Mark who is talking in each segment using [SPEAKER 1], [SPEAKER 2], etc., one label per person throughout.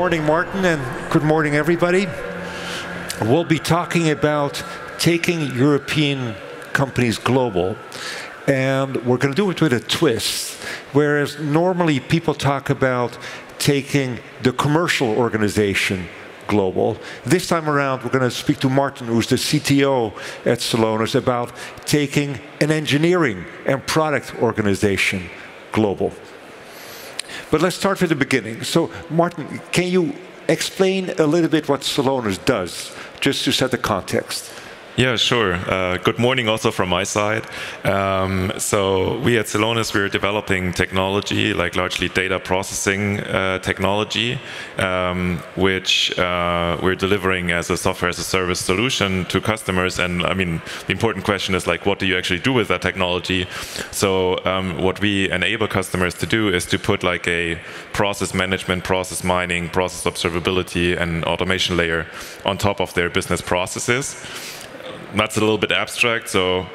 [SPEAKER 1] Good morning, Martin, and good morning, everybody. We'll be talking about taking European companies global, and we're going to do it with a twist. Whereas normally people talk about taking the commercial organization global. This time around, we're going to speak to Martin, who's the CTO at Celonis, about taking an engineering and product organization global. But let's start with the beginning. So, Martin, can you explain a little bit what Celonis does, just to set the context?
[SPEAKER 2] Yeah, sure. Uh, good morning also from my side. Um, so we at Celonis, we're developing technology, like largely data processing uh, technology, um, which uh, we're delivering as a software as a service solution to customers. And I mean, the important question is like, what do you actually do with that technology? So um, what we enable customers to do is to put like a process management, process mining, process observability, and automation layer on top of their business processes that's a little bit abstract. So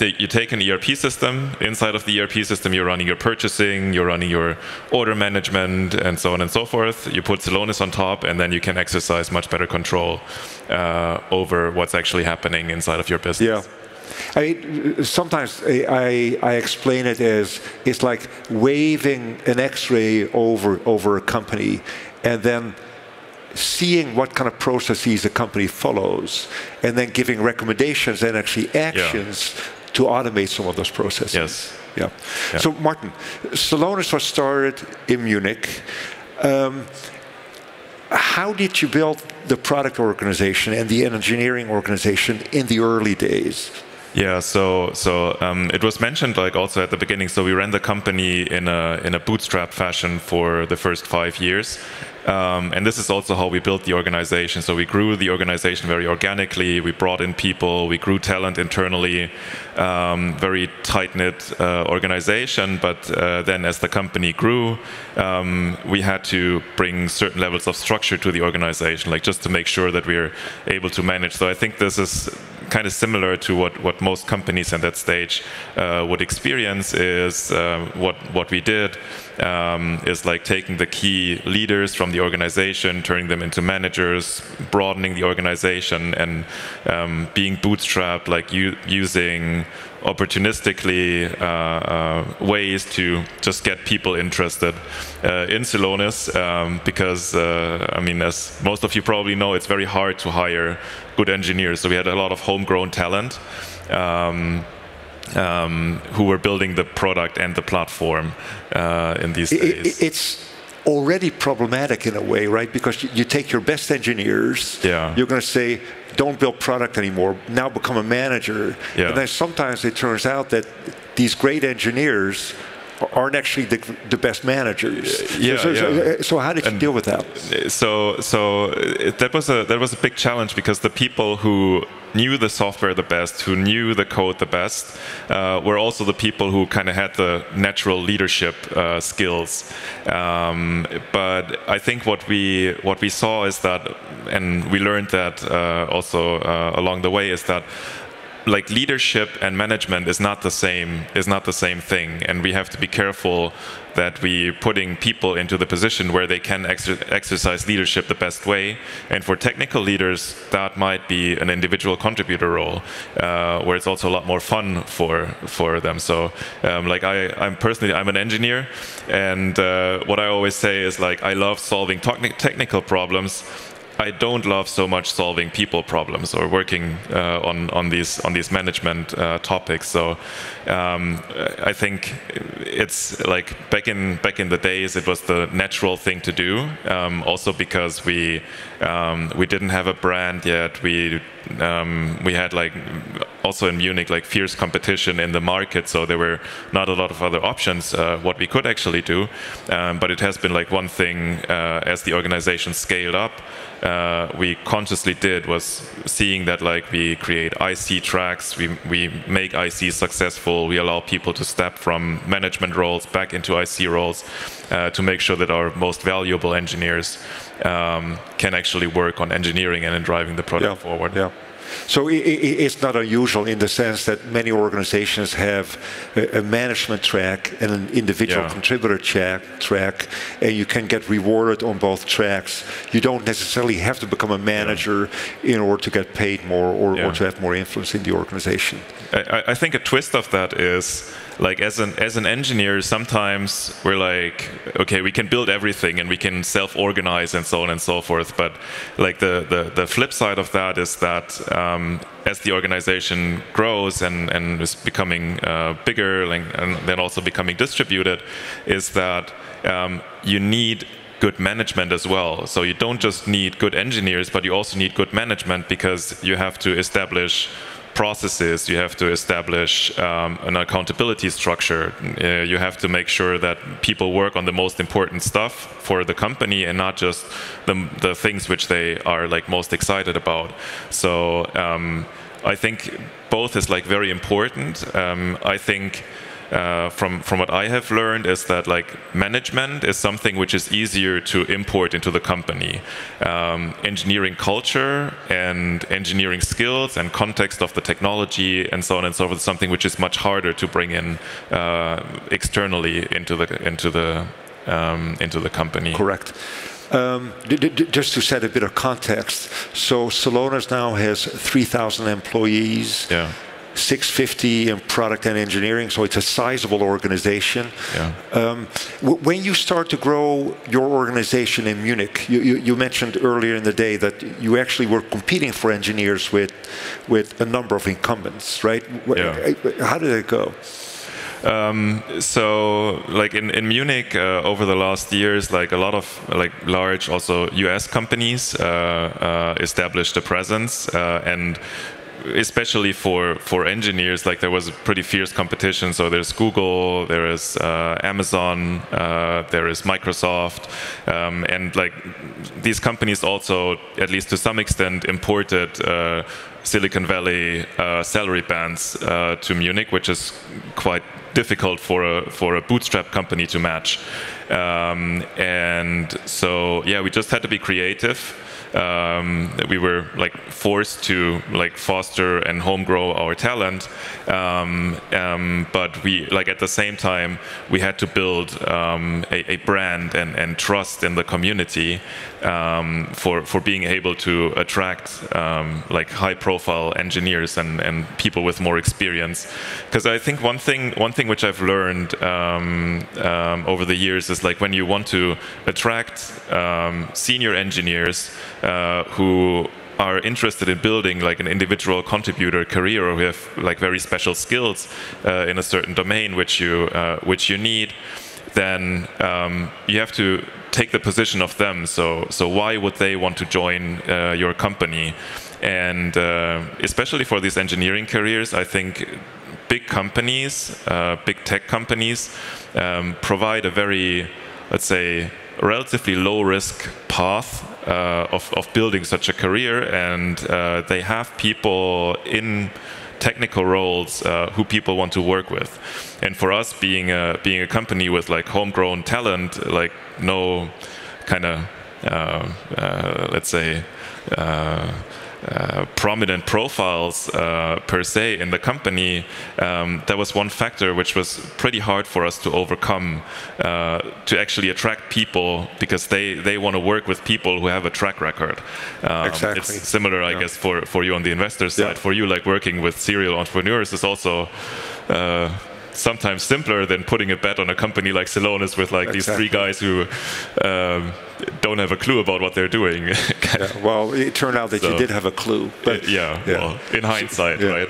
[SPEAKER 2] you take an ERP system. Inside of the ERP system, you're running your purchasing, you're running your order management, and so on and so forth. You put Celonis on top, and then you can exercise much better control uh, over what's actually happening inside of your business.
[SPEAKER 1] Yeah. I mean, sometimes I, I explain it as it's like waving an X-ray over over a company, and then seeing what kind of processes a company follows and then giving recommendations and actually actions yeah. to automate some of those processes.
[SPEAKER 2] Yes.
[SPEAKER 1] Yeah. yeah. So, Martin, Celonis was started in Munich. Um, how did you build the product organization and the engineering organization in the early days?
[SPEAKER 2] Yeah, so so um, it was mentioned like also at the beginning. So we ran the company in a in a bootstrap fashion for the first five years, um, and this is also how we built the organization. So we grew the organization very organically. We brought in people. We grew talent internally. Um, very tight knit uh, organization. But uh, then, as the company grew, um, we had to bring certain levels of structure to the organization, like just to make sure that we're able to manage. So I think this is kind of similar to what, what most companies at that stage uh, would experience. Is uh, what what we did um, is like taking the key leaders from the organization, turning them into managers, broadening the organization, and um, being bootstrapped, like using opportunistically uh, uh, ways to just get people interested uh, in Celonis um, because, uh, I mean, as most of you probably know, it's very hard to hire good engineers. So we had a lot of homegrown talent. Um, um, who were building the product and the platform uh, in these days.
[SPEAKER 1] It's already problematic in a way, right? Because you take your best engineers,
[SPEAKER 2] yeah.
[SPEAKER 1] you're going to say, don't build product anymore, now become a manager.
[SPEAKER 2] Yeah.
[SPEAKER 1] And then sometimes it turns out that these great engineers aren't actually the, the best managers.
[SPEAKER 2] Yeah,
[SPEAKER 1] so,
[SPEAKER 2] yeah.
[SPEAKER 1] so, how did you
[SPEAKER 2] and
[SPEAKER 1] deal with that?
[SPEAKER 2] So, so that was a that was a big challenge because the people who knew the software the best, who knew the code the best, uh, were also the people who kind of had the natural leadership uh, skills. Um, but I think what we what we saw is that, and we learned that uh, also uh, along the way, is that like leadership and management is not the same is not the same thing. And we have to be careful that we putting people into the position where they can exer exercise leadership the best way. And for technical leaders that might be an individual contributor role uh, where it's also a lot more fun for for them. So um, like I I'm personally I'm an engineer. And uh, what I always say is like I love solving technical problems I don't love so much solving people problems or working uh, on on these on these management uh, topics. So um, I think it's like back in back in the days, it was the natural thing to do. Um, also because we um, we didn't have a brand yet. We um, we had like also in Munich like fierce competition in the market, so there were not a lot of other options uh, what we could actually do. Um, but it has been like one thing uh, as the organization scaled up. Uh, we consciously did was seeing that like we create IC tracks, we we make IC successful, we allow people to step from management roles back into IC roles uh, to make sure that our most valuable engineers um, can actually work on engineering and in driving the product
[SPEAKER 1] yeah.
[SPEAKER 2] forward.
[SPEAKER 1] Yeah. So it's not unusual in the sense that many organizations have a management track and an individual yeah. contributor track, track, and you can get rewarded on both tracks. You don't necessarily have to become a manager yeah. in order to get paid more or, yeah. or, to have more influence in the organization.
[SPEAKER 2] I, I think a twist of that is like as an as an engineer sometimes we're like okay we can build everything and we can self-organize and so on and so forth but like the the, the flip side of that is that um, as the organization grows and, and is becoming uh, bigger and, and, then also becoming distributed is that um, you need good management as well. So you don't just need good engineers, but you also need good management because you have to establish processes, you have to establish um, an accountability structure. Uh, you have to make sure that people work on the most important stuff for the company and not just the, the things which they are like most excited about. So um, I think both is like very important. Um, I think uh, from from what I have learned is that like management is something which is easier to import into the company. Um, engineering culture and engineering skills and context of the technology and so on and so forth is something which is much harder to bring in uh, externally into the into the um, into the company.
[SPEAKER 1] Correct. Um, just to set a bit of context, so Celonis now has 3,000 employees.
[SPEAKER 2] Yeah.
[SPEAKER 1] 650 in product and engineering, so it's a sizable organization.
[SPEAKER 2] Yeah.
[SPEAKER 1] Um, when you start to grow your organization in Munich, you, you, you, mentioned earlier in the day that you actually were competing for engineers with, with a number of incumbents, right?
[SPEAKER 2] Yeah.
[SPEAKER 1] How did it go?
[SPEAKER 2] Um, so, like in, in Munich, uh, over the last years, like a lot of like large also U.S. companies uh, uh, established a presence, uh, and especially for for engineers like there was a pretty fierce competition. So there's google there is uh, amazon uh, there is microsoft um, and like these companies also at least to some extent imported uh, silicon valley uh, salary bands uh, to munich which is quite difficult for a for a bootstrap company to match. Um, and so yeah we just had to be creative um, we were like forced to like foster and home grow our talent. Um, um, but we like at the same time we had to build um, a, a, brand and, and trust in the community um, for for being able to attract um, like high profile engineers and, and people with more experience. Because I think one thing one thing which I've learned over the years is like when you want to attract senior engineers uh, who are interested in building like an individual contributor career or who have like very special skills uh, in a certain domain which you uh, which you need then um, you have to take the position of them. So so why would they want to join uh, your company? And uh, especially for these engineering careers I think big companies uh, big tech companies um, provide a very let's say relatively low risk path uh, of, of building such a career, and uh, they have people in technical roles uh, who people want to work with. And for us, being a, being a company with like homegrown talent, like no kind of uh, uh, let's say uh, prominent profiles uh, per se in the company, um, that was one factor which was pretty hard for us to overcome uh, to actually attract people because they, they want to work with people who have a track record.
[SPEAKER 1] Um, exactly.
[SPEAKER 2] It's similar, I yeah. guess, for, for you on the investor side. Yeah. For you, like working with serial entrepreneurs is also uh, sometimes simpler than putting a bet on a company like Celonis with like exactly. these three guys who um, don't have a clue about what they're doing.
[SPEAKER 1] yeah, well, it turned out that so, you did have a clue.
[SPEAKER 2] But yeah, yeah. Well, in hindsight, yeah. right?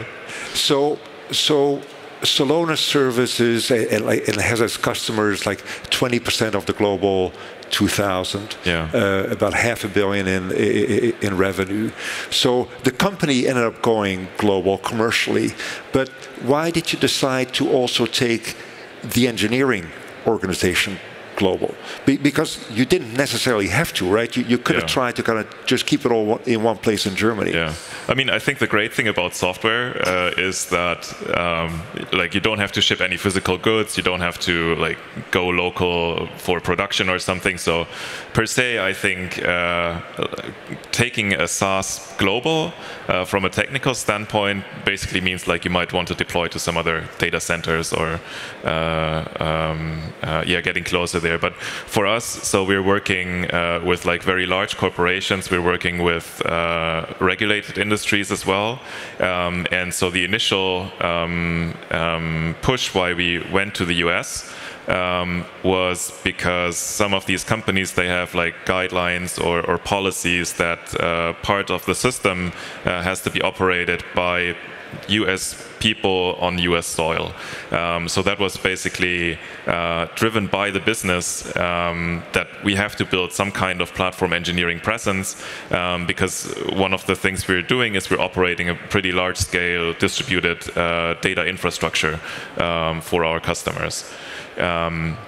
[SPEAKER 1] So, so Celonis services it has as customers like 20% of the global 2000,
[SPEAKER 2] yeah.
[SPEAKER 1] uh, about half a billion in, in revenue. So the company ended up going global commercially. But why did you decide to also take the engineering organization global? Be, because you didn't necessarily have to, right? You, you could yeah. have tried to kind of just keep it all in one place in Germany.
[SPEAKER 2] Yeah, I mean, I think the great thing about software uh, is that um, like you don't have to ship any physical goods, you don't have to like go local for production or something. So, per se, I think uh, taking a SaaS global uh, from a technical standpoint basically means like you might want to deploy to some other data centers or uh, um, uh, yeah, getting closer there. But for us, so we're working uh, with like very large corporations. We're working with regulated industries as well. Um, and so the initial um, um push why we went to the US um, was because some of these companies they have like guidelines or, or policies that uh, part of the system uh, has to be operated by U.S. people on U.S. soil. Um, so that was basically uh, driven by the business um, that we have to build some kind of platform engineering presence um, because one of the things we're doing is we're operating a pretty large-scale distributed uh, data infrastructure um, for our customers. Um,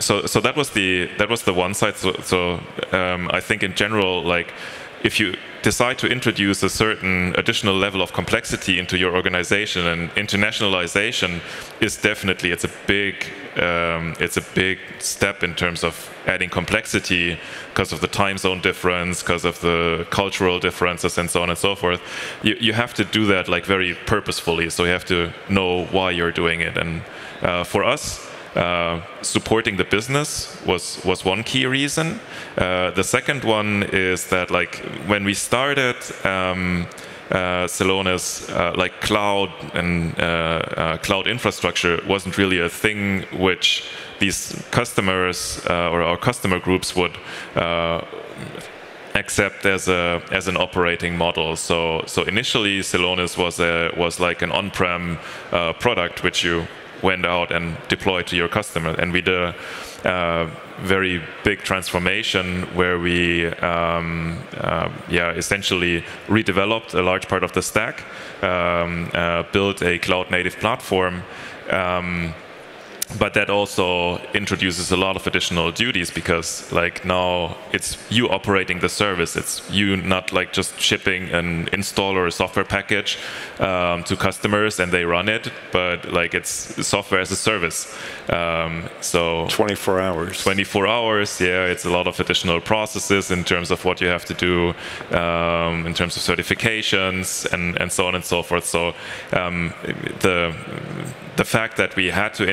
[SPEAKER 2] so, so that was the that was the one side. So, so um, I think in general, like if you decide to introduce a certain additional level of complexity into your organization, and internationalization is definitely it's a big um, it's a big step in terms of adding complexity because of the time zone difference, because of the cultural differences, and so on and so forth. You, you have to do that like very purposefully. So you have to know why you're doing it. And uh, for us, uh, supporting the business was was one key reason. Uh, the second one is that like when we started. Um, uh, uh, like cloud and uh, uh, cloud infrastructure wasn't really a thing which these customers or our customer groups would accept as a as an operating model. So so initially Celonis was a was like an on-prem uh, product which you went out and deployed to your customer. And we did a very big transformation where we, um, uh, yeah, essentially redeveloped a large part of the stack, um, uh, built a cloud-native platform. Um, but that also introduces a lot of additional duties because like now it's you operating the service. It's you not like just shipping an install or a software package um, to customers and they run it but like it's software as a service. Um, so
[SPEAKER 1] 24 hours.
[SPEAKER 2] 24 hours yeah it's a lot of additional processes in terms of what you have to do um, in terms of certifications and, and so on and so forth. So um, the the fact that we had to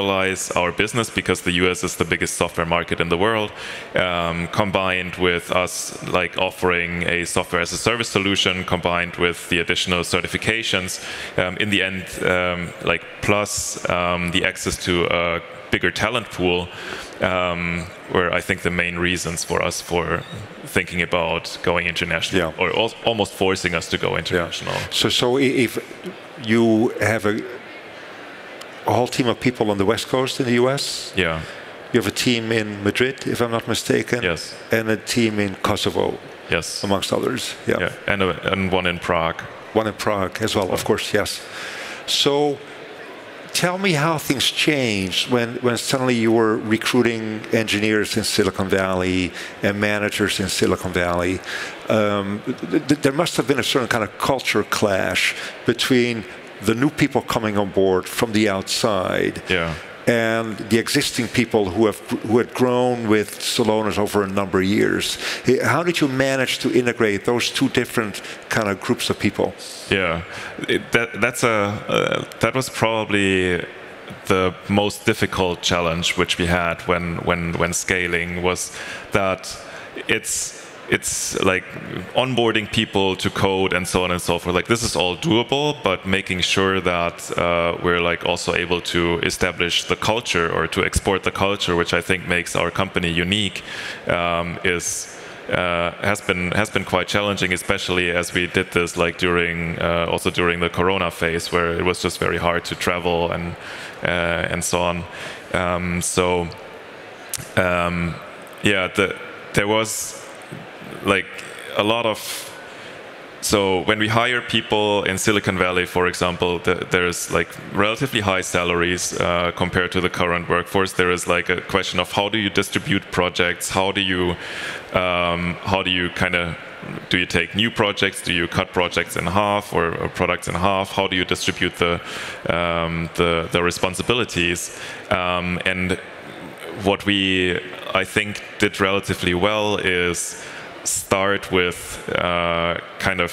[SPEAKER 2] internationalize our business because the US is the biggest software market in the world, um, combined with us like offering a software as a service solution, combined with the additional certifications, um, in the end, um, like plus um, the access to a bigger talent pool, um, were I think the main reasons for us for thinking about going international, yeah. or al almost forcing us to go international. Yeah.
[SPEAKER 1] So, so if you have a a whole team of people on the West Coast in the US.
[SPEAKER 2] Yeah.
[SPEAKER 1] You have a team in Madrid, if I'm not mistaken.
[SPEAKER 2] Yes.
[SPEAKER 1] And a team in Kosovo.
[SPEAKER 2] Yes.
[SPEAKER 1] Amongst others. Yeah. yeah.
[SPEAKER 2] And, a, and one in Prague.
[SPEAKER 1] One in Prague as well, of course, yes. So tell me how things changed when, when suddenly you were recruiting engineers in Silicon Valley and managers in Silicon Valley. Um, th- th- there must have been a certain kind of culture clash between the new people coming on board from the outside.
[SPEAKER 2] Yeah.
[SPEAKER 1] And the existing people who have who had grown with Celonis over a number of years. How did you manage to integrate those two different kind of groups of people?
[SPEAKER 2] Yeah, it, that that's a uh, that was probably the most difficult challenge which we had when when when scaling was that it's it's like onboarding people to code and so on and so forth. Like this is all doable, but making sure that uh, we're like also able to establish the culture or to export the culture, which I think makes our company unique, um, is. Uh, has been has been quite challenging, especially as we did this like during uh, also during the Corona phase, where it was just very hard to travel and uh, and so on. Um, so um, yeah, the, there was like a lot of so when we hire people in Silicon Valley, for example, th there's like relatively high salaries uh, compared to the current workforce. There is like a question of how do you distribute projects? How do you um, how do you kind of do you take new projects? Do you cut projects in half or, or products in half? How do you distribute the um, the, the, responsibilities? Um, and what we I think did relatively well is start with uh, kind of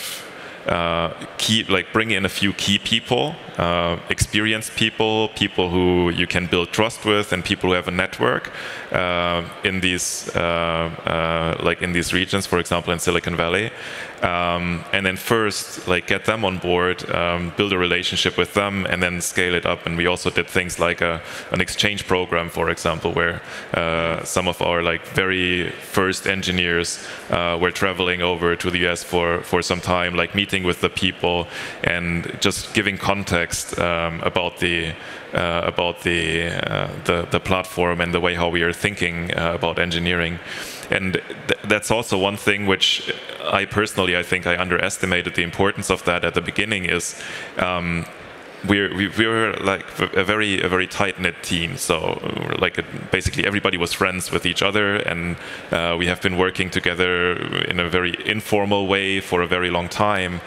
[SPEAKER 2] uh, key, like bring in a few key people, uh, experienced people, people who you can build trust with, and people who have a network uh, in these, uh, uh, like in these regions, for example, in Silicon Valley. Um, and then first, like get them on board, um, build a relationship with them, and then scale it up. And we also did things like a, an exchange program, for example, where uh, some of our like very first engineers were traveling over to the US for for some time, like meeting with the people and just giving context um, about the uh, about the, uh, the, the platform and the way how we are thinking uh, about engineering. And th that's also one thing which I personally I think I underestimated the importance of that at the beginning is um, we're we, we're like a very a very tight knit team. So like basically everybody was friends with each other, and uh, we have been working together in a very informal way for a very long time.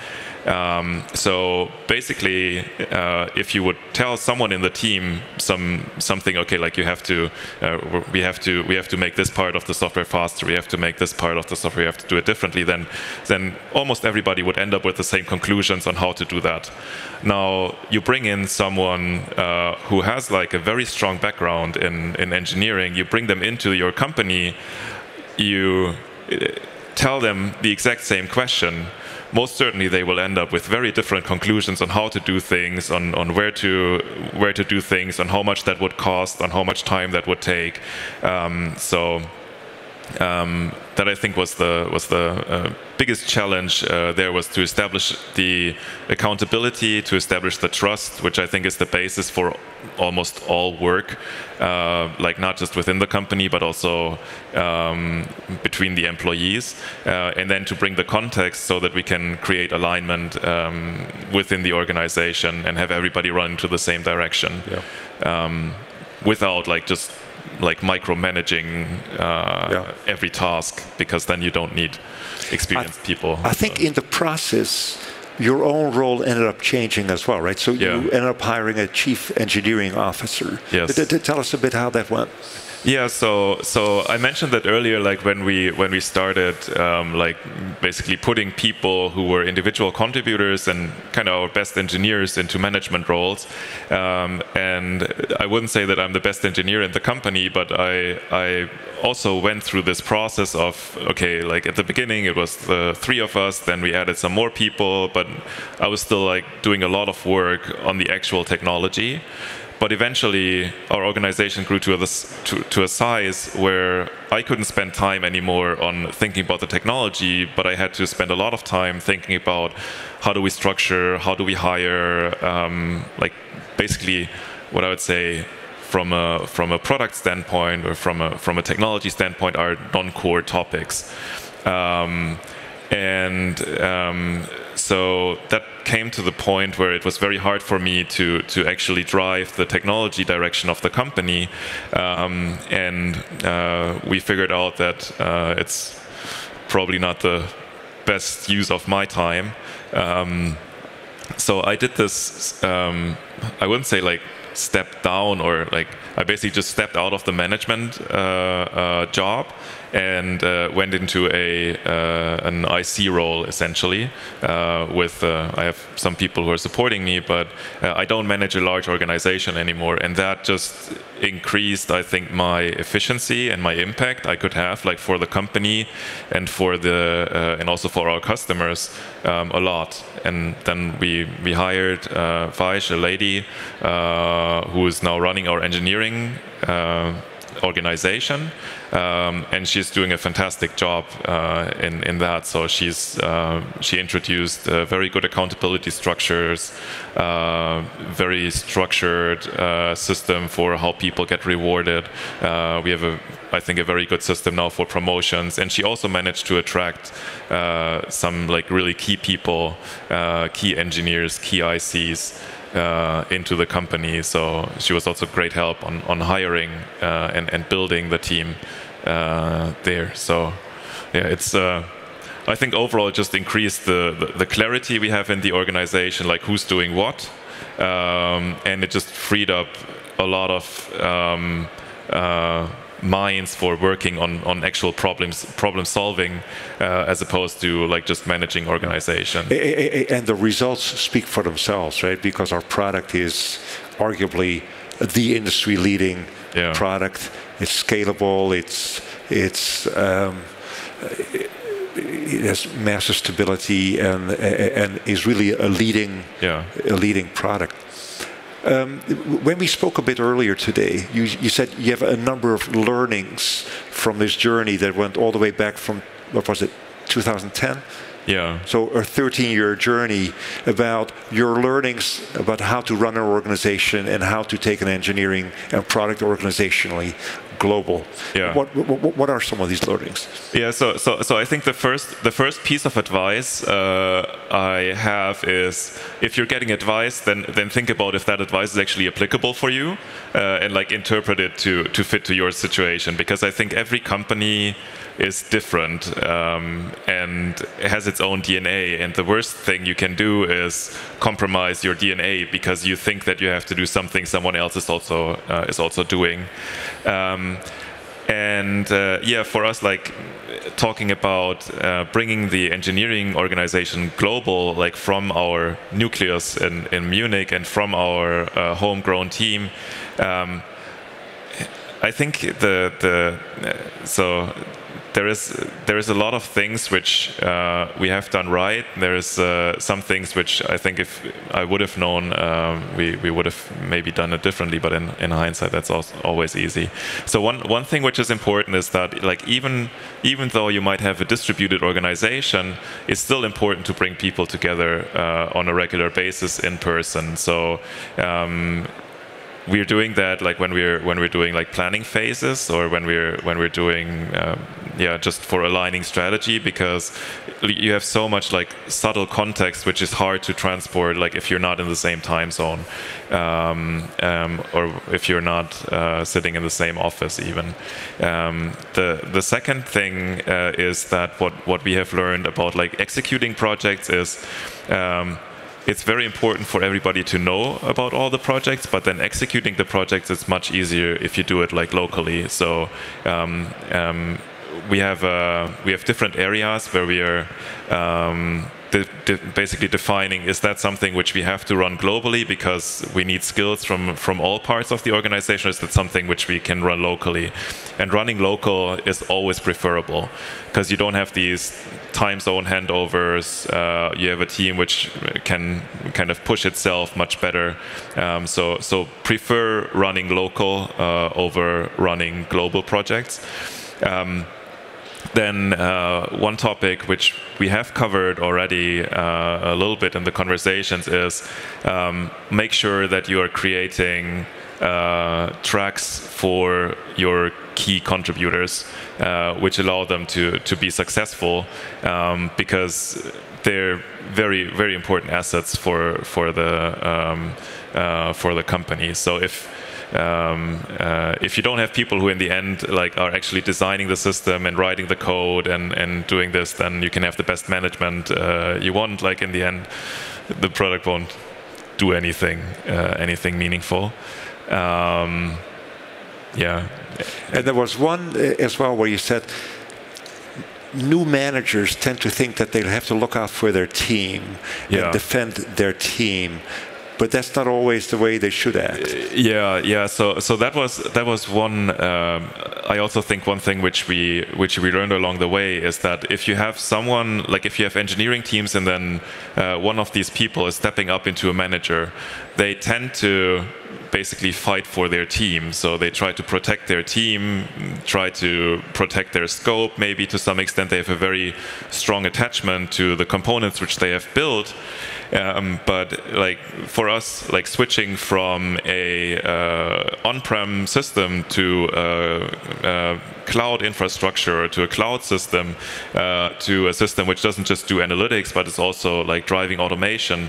[SPEAKER 2] Um, so basically, uh, if you would tell someone in the team some something, okay, like you have to, uh, we have to, we have to make this part of the software faster, we have to make this part of the software, we have to do it differently, then then almost everybody would end up with the same conclusions on how to do that. Now you bring in someone uh, who has like a very strong background in in engineering, you bring them into your company, you uh, tell them the exact same question most certainly they will end up with very different conclusions on how to do things, on, on where to where to do things, on how much that would cost, on how much time that would take. Um, so um, that I think was the was the uh, biggest challenge uh, there was to establish the accountability, to establish the trust, which I think is the basis for almost all work, uh, like not just within the company but also um, between the employees, uh, and then to bring the context so that we can create alignment um, within the organization and have everybody run into the same direction, yeah. Um, without like just like micromanaging uh, yeah. every task because then you don't need experienced
[SPEAKER 1] I,
[SPEAKER 2] people.
[SPEAKER 1] I think so. in the process, your own role ended up changing as well, right? So yeah. you ended up hiring a chief engineering officer.
[SPEAKER 2] Yes.
[SPEAKER 1] Tell us a bit how that went.
[SPEAKER 2] Yeah, so so I mentioned that earlier, like when we when we started, um, like basically putting people who were individual contributors and kind of our best engineers into management roles. Um, and I wouldn't say that I'm the best engineer in the company, but I I also went through this process of okay, like at the beginning it was the three of us, then we added some more people, but I was still like doing a lot of work on the actual technology. But eventually, our organization grew to a, to, to a size where I couldn't spend time anymore on thinking about the technology, but I had to spend a lot of time thinking about how do we structure, how do we hire, um, like basically what I would say from a from a product standpoint or from a from a technology standpoint are non-core topics. Um, and um, so that came to the point where it was very hard for me to to actually drive the technology direction of the company, um, and uh, we figured out that uh, it's probably not the best use of my time. Um, so I did this. Um, I wouldn't say like step down or like I basically just stepped out of the management uh, uh job and uh, went into a uh, an IC role essentially. Uh, with uh, I have some people who are supporting me, but uh, I don't manage a large organization anymore, and that just increased, I think, my efficiency and my impact I could have, like for the company and for the uh, and also for our customers, um, a lot. And then we we hired uh, Vaish, a lady who is now running our engineering organization, um, and she's doing a fantastic job uh, in in that. So she's uh, she introduced uh, very good accountability structures, uh, very structured uh, system for how people get rewarded. Uh, we have a I think a very good system now for promotions, and she also managed to attract some like really key people, key engineers, key ICs uh, into the company. So she was also great help on, on hiring uh, and, and building the team uh, there. So yeah, it's. Uh, I think overall just increased the, the, the, clarity we have in the organization, like who's doing what, um, and it just freed up a lot of um, uh, minds for working on, on actual problems problem solving uh, as opposed to like just managing organization.
[SPEAKER 1] And the results speak for themselves right? Because our product is arguably the industry leading yeah. product. It's scalable. It's it's um, it has massive stability and and is really a leading yeah. a leading product um, when we spoke a bit earlier today, you, you, said you have a number of learnings from this journey that went all the way back from, what was it, 2010?
[SPEAKER 2] Yeah.
[SPEAKER 1] So a 13-year journey about your learnings about how to run an organization and how to take an engineering and product organizationally global. Yeah. What, what, what are some of these learnings?
[SPEAKER 2] Yeah. So so so I think the first the first piece of advice uh, I have is if you're getting advice, then then think about if that advice is actually applicable for you, uh, and like interpret it to to fit to your situation. Because I think every company is different um, and has its own DNA. And the worst thing you can do is compromise your DNA because you think that you have to do something someone else is also uh, is also doing. Um, and uh, yeah, for us, like talking about uh, bringing the engineering organization global, like from our nucleus in, in Munich and from our uh, homegrown team. Um, I think the the uh, so there is there is a lot of things which uh, we have done right. There is uh, some things which I think if I would have known, um, we we would have maybe done it differently. But in, in hindsight, that's always easy. So one one thing which is important is that like even even though you might have a distributed organization, it's still important to bring people together uh, on a regular basis in person. So um, we're doing that like when we're when we're doing like planning phases or when we're when we're doing um, yeah just for aligning strategy because you have so much like subtle context which is hard to transport like if you're not in the same time zone um, um, or if you're not uh, sitting in the same office even. Um, the the second thing uh, is that what what we have learned about like executing projects is um, it's very important for everybody to know about all the projects, but then executing the projects is much easier if you do it like locally. So um, um, we have uh, we have different areas where we are um, de de basically defining is that something which we have to run globally because we need skills from from all parts of the organization? Or is that something which we can run locally? And running local is always preferable because you don't have these time zone handovers uh, you have a team which can kind of push itself much better. Um, so so prefer running local uh, over running global projects. Um, then uh, one topic which we have covered already uh, a little bit in the conversations is um, make sure that you are creating uh, tracks for your key contributors, uh, which allow them to, to be successful um, because they're very very important assets for for the um, uh, for the company. So if um, uh, if you don't have people who in the end like are actually designing the system and writing the code and, and doing this then you can have the best management uh, you want like in the end the product won't do anything uh, anything meaningful. Um, yeah.
[SPEAKER 1] And there was one uh, as well where you said new managers tend to think that they'll have to look out for their team yeah. and defend their team but that's not always the way they should act. Uh,
[SPEAKER 2] yeah, yeah. So, so that was that was one. Um, I also think one thing which we which we learned along the way is that if you have someone like if you have engineering teams and then uh, one of these people is stepping up into a manager, they tend to basically fight for their team. So they try to protect their team, try to protect their scope. Maybe to some extent they have a very strong attachment to the components which they have built. Um, but like for us, like switching from a uh, on-prem system to a, a, cloud infrastructure to a cloud system uh, to a system which doesn't just do analytics, but it's also like driving automation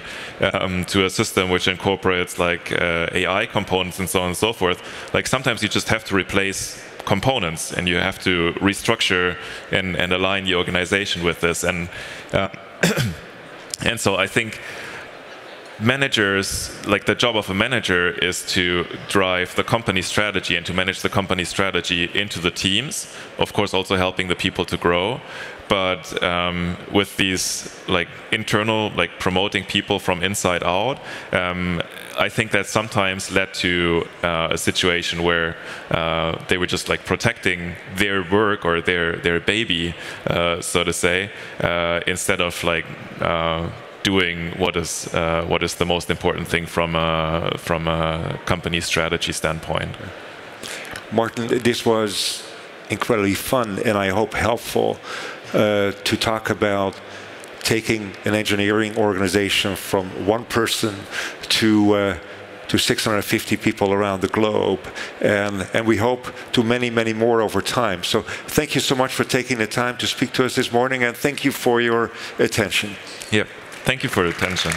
[SPEAKER 2] um, to a system which incorporates like uh, AI components and so on and so forth. Like sometimes you just have to replace components and you have to restructure and, and align your organization with this. And uh, And so I think managers, like the job of a manager is to drive the company strategy and to manage the company strategy into the teams, of course also helping the people to grow. But um, with these like internal, like promoting people from inside out, um, I think that sometimes led to uh, a situation where uh, they were just like protecting their work or their their baby, uh, so to say, uh, instead of like uh, doing what is uh, what is the most important thing from a, from a company strategy standpoint.
[SPEAKER 1] Martin, this was incredibly fun and I hope helpful uh, to talk about taking an engineering organization from one person to uh, to 650 people around the globe, and, and we hope to many, many more over time. So thank you so much for taking the time to speak to us this morning, and thank you for your attention.
[SPEAKER 2] Yeah. Thank you for your attention.